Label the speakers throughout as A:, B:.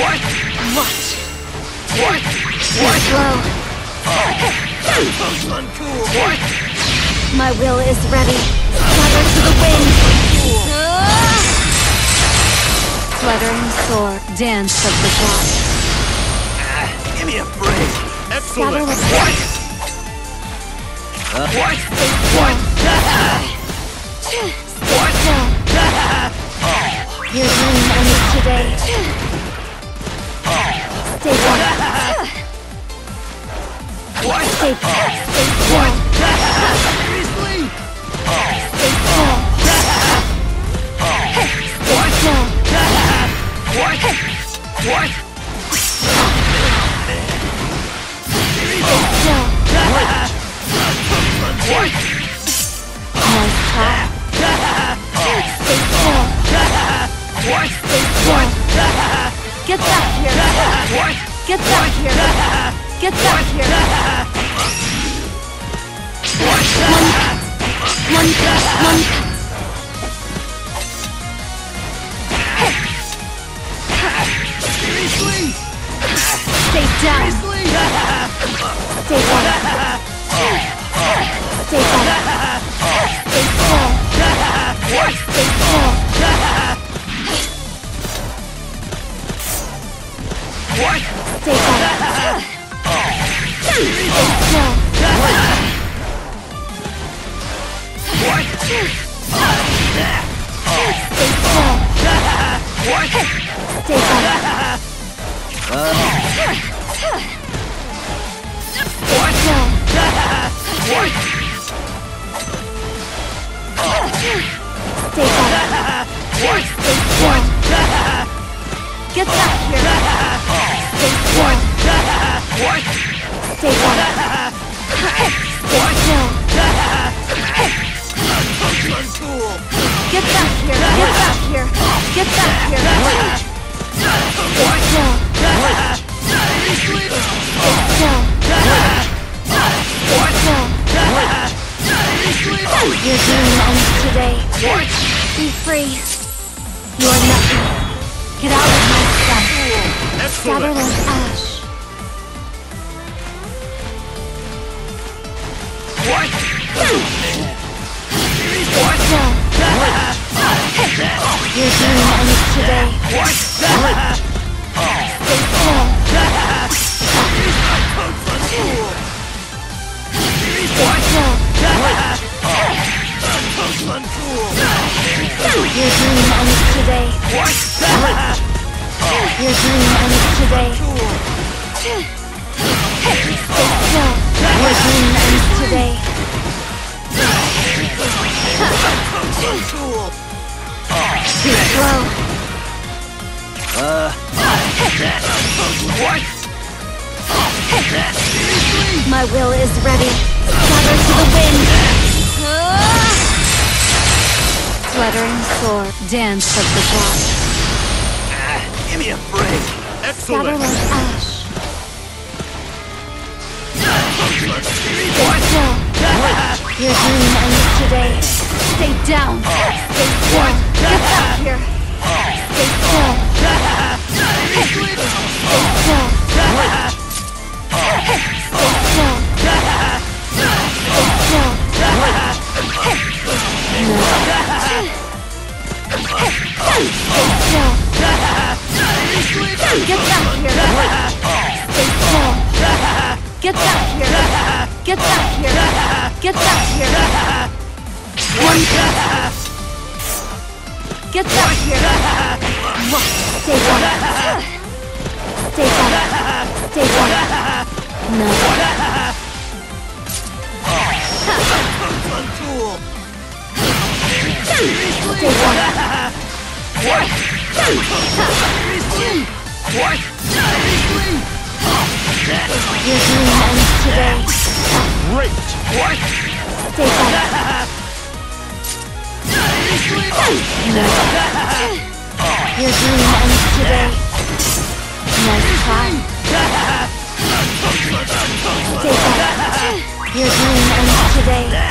A: What? What? What? What? Slow. Oh. What? My will is ready. Flutter to the wind. Fluttering sword, dance of the block.
B: Ah, give me a break. Excellent. What? Huh? What? What? what?
A: back.
B: What?
A: Get back here. Stay still.
B: What?
A: Stay back. Stay still. Get back here. Get back here. Get back here. Stay still.
B: Seriously?
A: Stay still.
B: What?
A: Still.
B: Seriously?
A: Your dream ends today. Be free. You are nothing. Get out of my sight. Scatter like ash.
B: What? What?
A: Still. Your dream ends today.
B: What? Uncool.
A: Stay still.
B: Uncool.
A: Your dream ends today. Your dream ends today. Stay still. Your dream ends today. Too slow.
B: What?
A: My will is ready. Scatter to the wind. Ah! Fluttering soar, dance of the gods.
B: Give me a break. Excellent.
A: ash.
B: What?
A: Your dream ends today. Stay down. Stay still. Get back here. Stay still. Stay still. Stay still. Stay still. Get back here. Stay still. Get back here. Get back here. Get back here. One. Get back here. What? Stay back. Stay back. Stay back. No. Your dream ends today.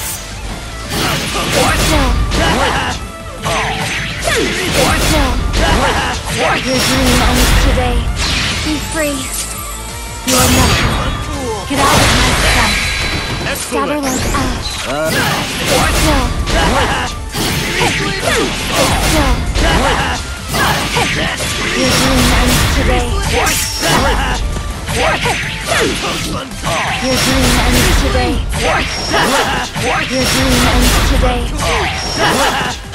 A: Your dream ends today. Be free. You are nothing. Get out of my sight. Scatter like ash. Stay still. Still. Your dream ends today. Your dream ends today. Your dream ends today.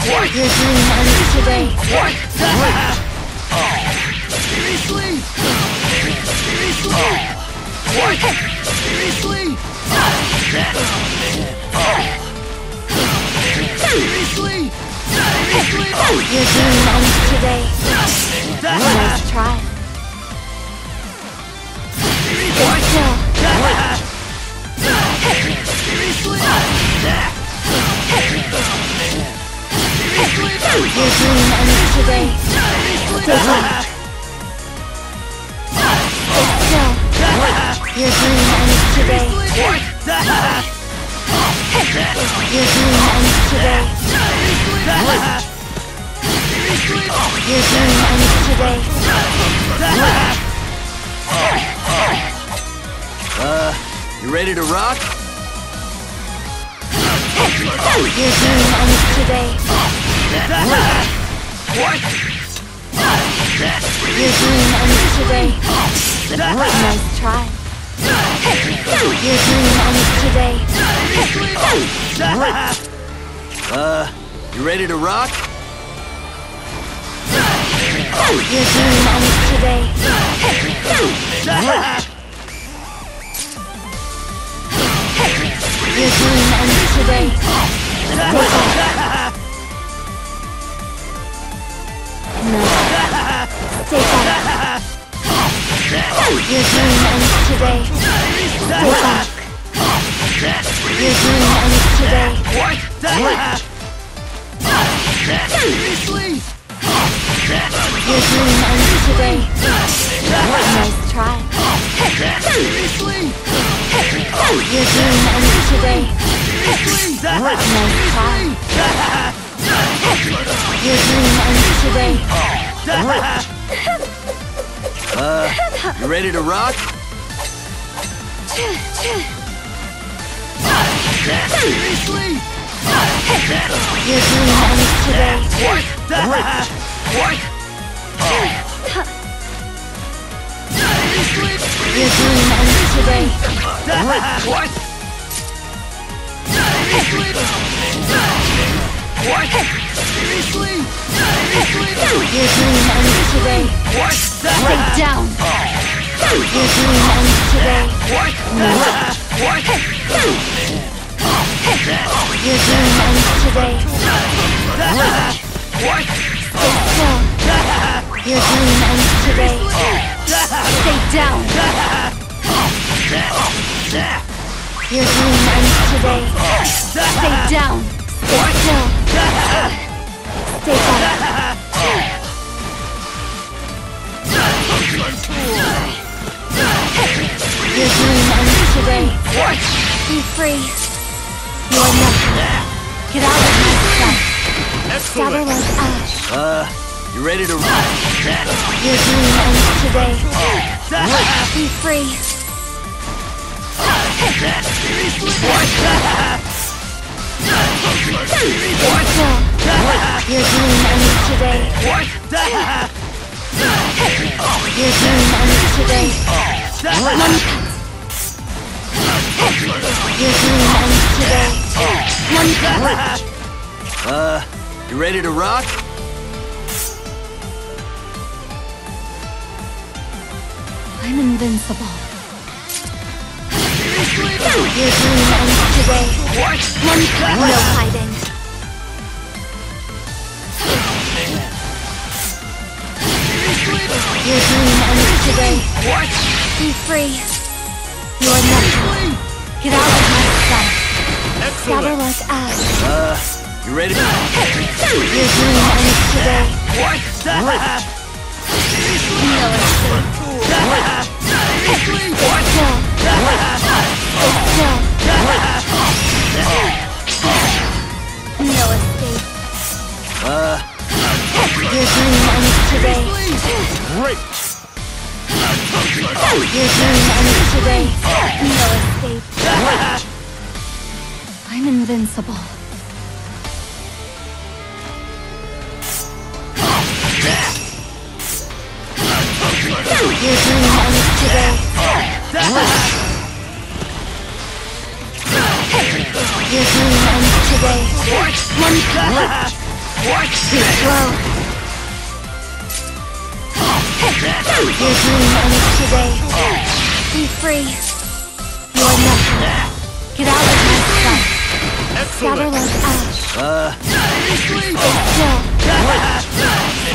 A: Your dream ends today.
B: Seriously? Seriously?
A: Your dream ends today. Nice try. Your dream ends today. Your dream ends today. Your dream ends today.
B: Uh, you ready to rock?
A: Your dream ends today.
B: What?
A: Your dream ends today. Nice try. Your dream ends today.
B: Uh, you ready to rock?
A: Dream ends today. Dream ends today. No. Stay back. Dream ends today. Stay back. Dream ends today.
B: Seriously?
A: Your dream ends today. Nice try.
B: Seriously?
A: Your dream ends today.
B: Seriously?
A: Nice try. Your dream ends today.
B: Uh, you ready to rock? Seriously?
A: Your dream ends today.
B: What? What?
A: Your dream ends today.
B: What? What?
A: Your dream ends today.
B: What?
A: Down. Your dream ends today.
B: What? What?
A: Your dream ends today.
B: What?
A: Your dream ends today. Stay down. Your dream ends today. Stay down. Stay still. Stay back. Your dream ends today. Be free. You are nothing. Get out of. Scatter
B: Excellent.
A: like ash.
B: Uh, you ready to rock?
A: Your dream ends today. Be free. Still. Your dream ends today.
B: What?
A: Your dream ends today. Your dream ends today.
B: Uh, you ready to rock?
A: I'm invincible. Your dream ends today.
B: What?
A: One cut. No hiding. Your dream ends today.
B: What?
A: Be free. You are nothing. Get out of my sight. Scatter
B: Excellent.
A: like ash.
B: Uh, you ready?
A: Your dream ends today.
B: What?
A: No escape.
B: What?
A: Still. Still. No escape.
B: Uh,
A: Your dream ends today.
B: great.
A: Your dream ends today. No escape. I'm invincible. Get out of my sight. Scatter
B: Excellent.
A: like ash.
B: Uh.
A: Still.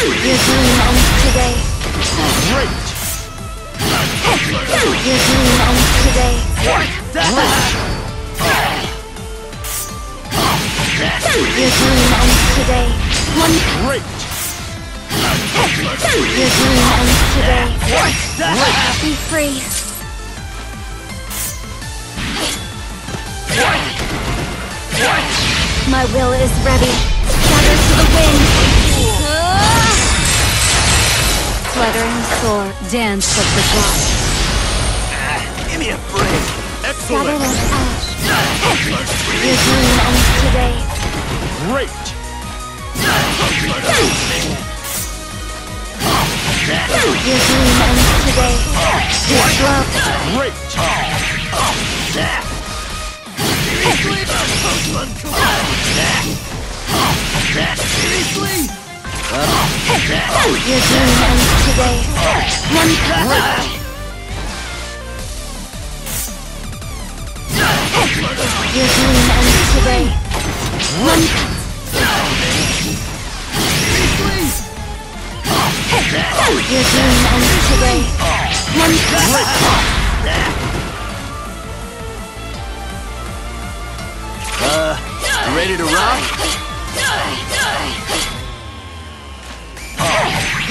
A: Your dream ends today.
B: great.
A: Your dream ends today. Your dream ends today. One
B: Great.
A: Your dream ends today. Be free. My will is ready. Gather to the wind. Ah! Fluttering soar, dance of the gods.
B: Give me a break. Excellent.
A: like ash. Your dream ends today.
B: Great.
A: Your dream ends today. Too slow.
B: Great.
A: Your dream ends today. One. Your dream ends today. Your dream ends today. One.
B: Uh, ready to rock?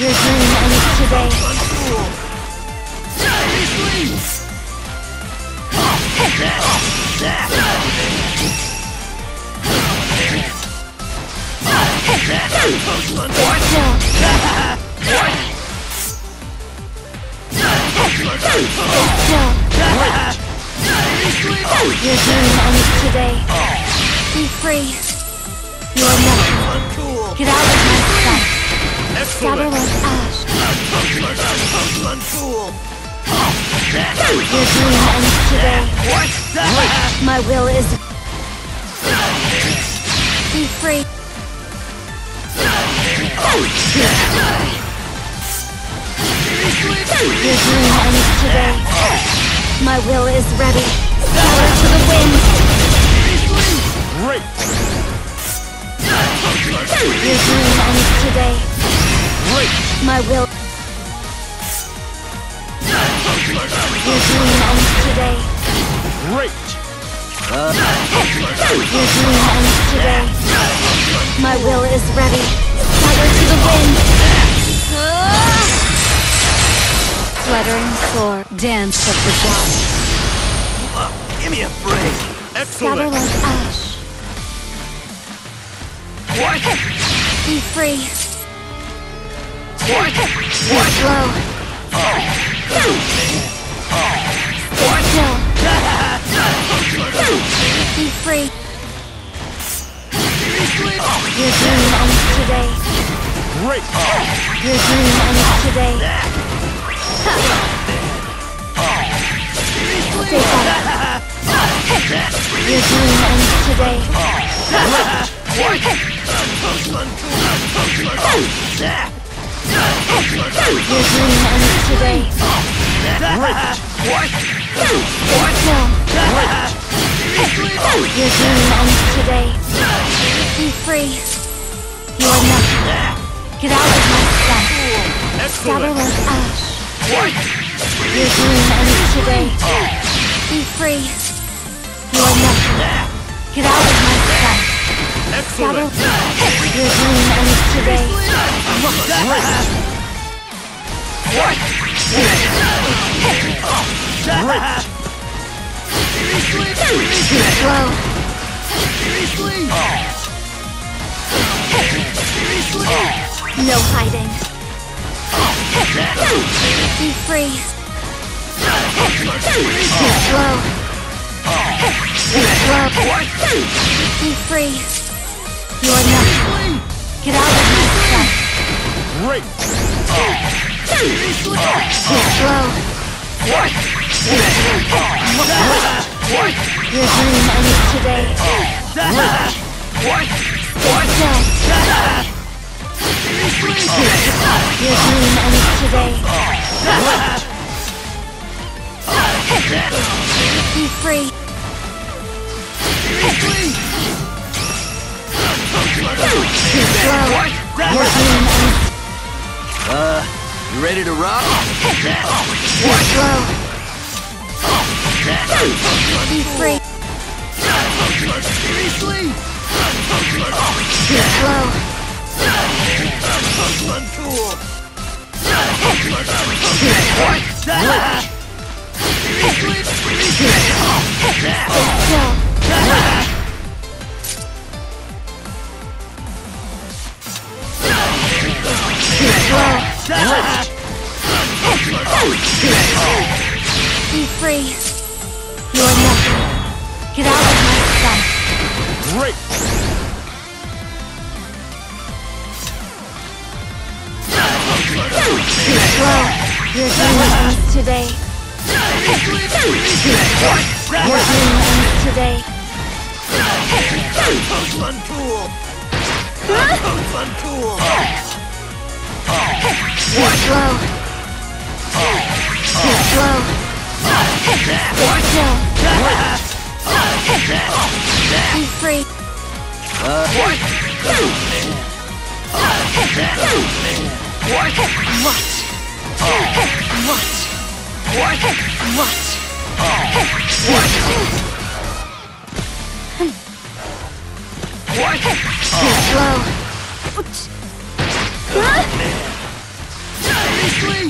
A: Your dream ends today. Your dream ends today. Be free. You are nothing.
B: Uncool.
A: Get out of my
B: Excellent.
A: ash. Ends today. My will is. Be free. Dream ends today. My will is ready. Scatter to the wind. Dream ends today.
B: Great.
A: My will. Your dream ends today.
B: Great.
A: Your dream ends today. My will is ready. Scatter to the wind. Fluttering soar, dance of the gods.
B: Give me a break.
A: Scatter
B: Excellent.
A: like ash.
B: What?
A: Be free. Slow.
B: What?
A: Be free. Your dream ends today. Your dream ends today. Your dream ends today. Your dream ends today.
B: Great! What? What?
A: No. Your dream ends today. Be free. You are nothing. Get out of my sight. Scatter like ash.
B: What?
A: Your dream ends today. Be free. You are nothing. Get out of my shadow. Your dream ends today. No hiding. Be free. Slow. Slow. Be free. You are nothing. Get out of my sight.
C: Great!
A: Slow. Your dream ends today. Stay still. Your dream ends today. Be free. Dream ends.
B: Uh, you ready to rock?
A: Slow. Be free. Slow. Stay Be free. You are nothing. Get out of my sight.
C: Great!
A: Slow. Your dream ends today. Your dream ends today. Oh, slow. Slow. Stay still. Be free. What? What? Oh, glow.
C: What?
A: Slow.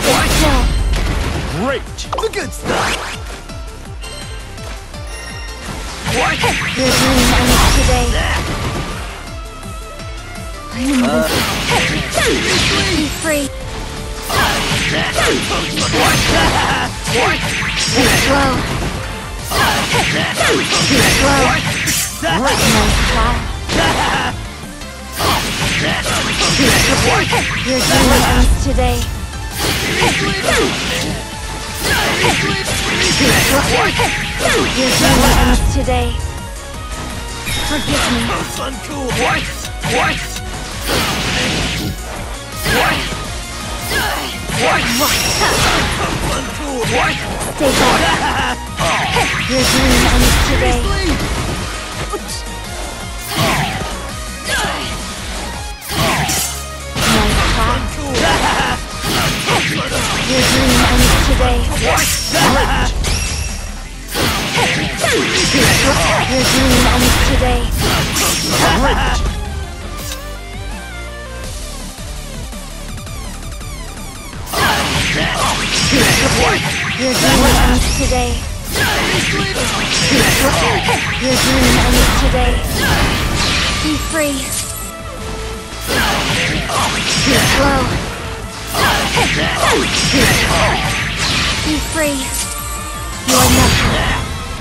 A: Stay still.
C: Great!
B: The good stuff.
A: Your dream ends today. I'm. Be free. Slow. Slow. Nice try. Your dream ends today. Your dream ends today. Forgive me.
B: What? What? What? What? What?
A: Stay back. Your dream ends today. Your dream ends today. Your dream ends today. Your dream ends today. Your dream ends today. Be free. Slow. Be free. You are nothing.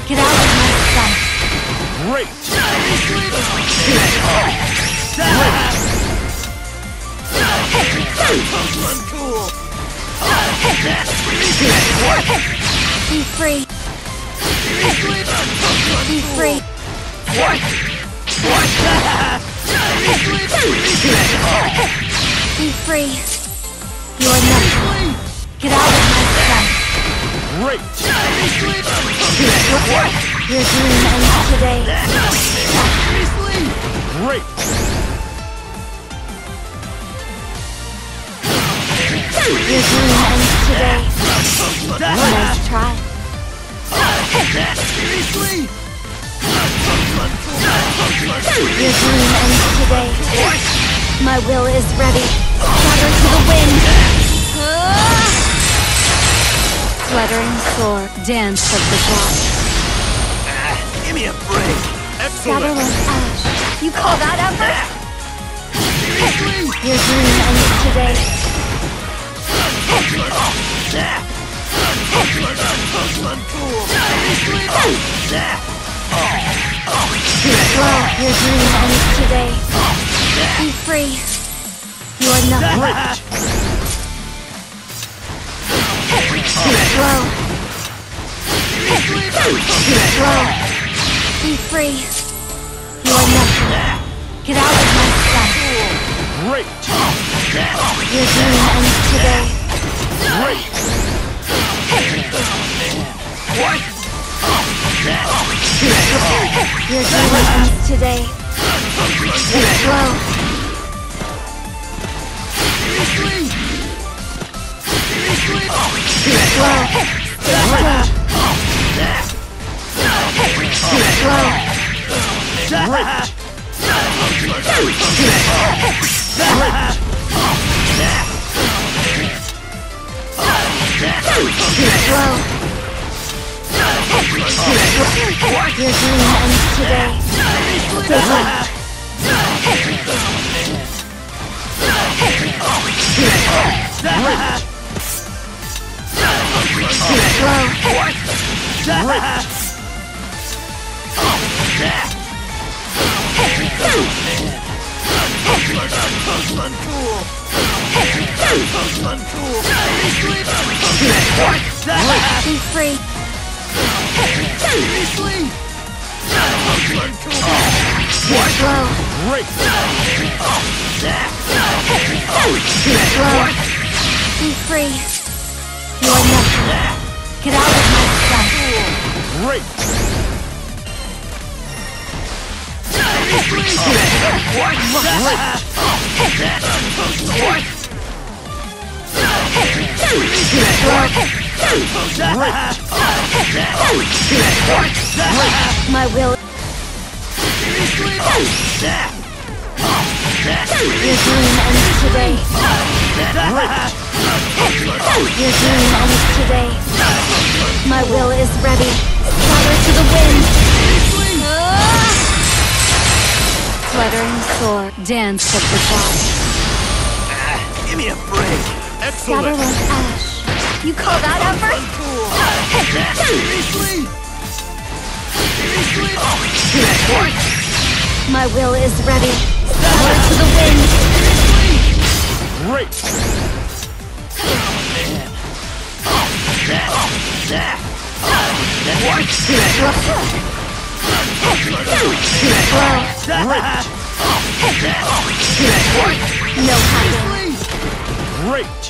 A: Get out of my sight.
C: Great!
A: Be free. Be free.
B: What? What?
A: Be free. You are nothing. Get out of my sight.
C: Great!
A: Your dream ends today.
C: Great!
A: Your dream ends today. Nice try. Your dream ends today. My will is ready. Scatter to the wind. Fluttering soar, dance of the gods.
B: Ah, give me a break.
C: Excellent!
A: ash. You call that effort? Ah. Your dream ends today. Your dream ends today. Be free. You are nothing. Slow. Slow. Be free. You are nothing. Get out of my sight.
C: Great!
A: Your dream ends today.
C: Great! What?
A: Your dream ends today. Slow. Your dream ends today. Stay home.
C: Great!
A: Be free. Get out my.
C: Great! Great!
A: My will. Your dream ends today. My will is ready. Scatter to the wind. Fluttering soar, dance of the gods.
B: Give me a break.
A: Scatter
C: Excellent!
A: like ash. You call that effort? My will is ready. Scatter to the wind.
C: Great!
A: Slow.
C: Great!
A: No hiding.
C: Great!